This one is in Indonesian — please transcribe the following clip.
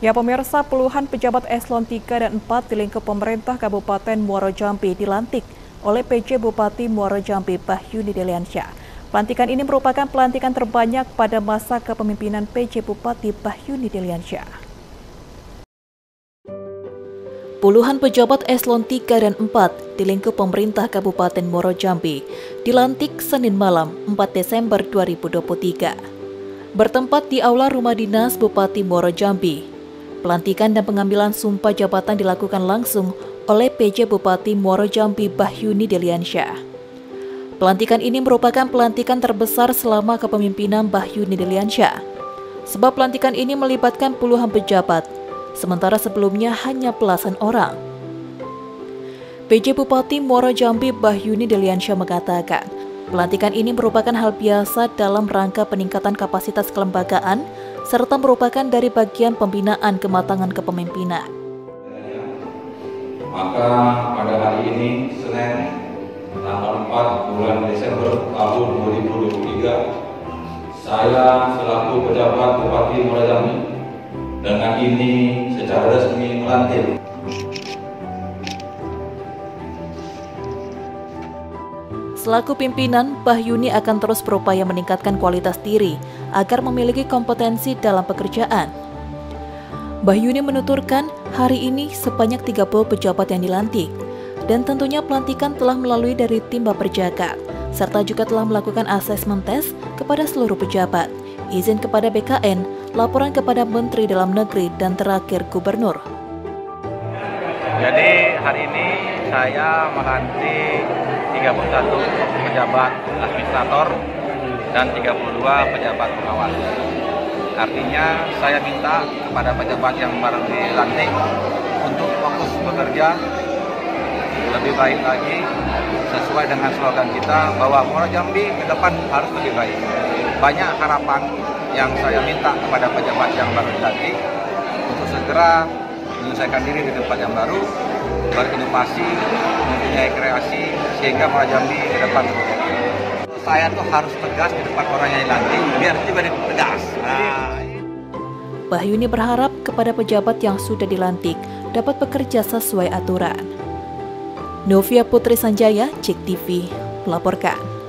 Ya pemirsa, puluhan pejabat eselon 3 dan 4 di lingkup pemerintah Kabupaten Muaro Jambi dilantik oleh PJ Bupati Muaro Jambi Bahyuni Deliansyah. Pelantikan ini merupakan pelantikan terbanyak pada masa kepemimpinan PJ Bupati Bahyuni Deliansyah. Puluhan pejabat eselon 3 dan 4 di lingkup pemerintah Kabupaten Muaro Jambi dilantik Senin malam 4 Desember 2023. Bertempat di Aula Rumah Dinas Bupati Muaro Jambi, Pelantikan dan pengambilan sumpah jabatan dilakukan langsung oleh PJ Bupati Muaro Jambi Bahyuni Deliansyah. Pelantikan ini merupakan pelantikan terbesar selama kepemimpinan Bahyuni Deliansyah. Sebab pelantikan ini melibatkan puluhan pejabat, sementara sebelumnya hanya belasan orang. PJ Bupati Muaro Jambi Bahyuni Deliansyah mengatakan, pelantikan ini merupakan hal biasa dalam rangka peningkatan kapasitas kelembagaan serta merupakan dari bagian pembinaan kematangan kepemimpinan. Maka pada hari ini, Senin, tanggal 4 bulan Desember tahun 2023, saya selaku pejabat Bupati Muara dengan ini secara resmi melantik Selaku pimpinan, Bahyuni akan terus berupaya meningkatkan kualitas diri agar memiliki kompetensi dalam pekerjaan. Bahyuni menuturkan hari ini sebanyak 30 pejabat yang dilantik dan tentunya pelantikan telah melalui dari tim Baperjaka serta juga telah melakukan asesmen tes kepada seluruh pejabat, izin kepada BKN, laporan kepada Menteri Dalam Negeri dan terakhir Gubernur. Jadi hari ini saya melantik 31 pejabat administrator dan 32 pejabat pengawas. Artinya saya minta kepada pejabat yang baru dilantik untuk fokus bekerja lebih baik lagi sesuai dengan slogan kita bahwa Muara Jambi ke depan harus lebih baik. Banyak harapan yang saya minta kepada pejabat yang baru dilantik untuk segera menyelesaikan diri di tempat yang baru, berinovasi, mempunyai kreasi, sehingga Muara Jambi ke depan saya tuh harus tegas di depan orang yang dilantik, biar juga tegas. Nah, Bahyuni berharap kepada pejabat yang sudah dilantik dapat bekerja sesuai aturan. Novia Putri Sanjaya, Cek TV, melaporkan.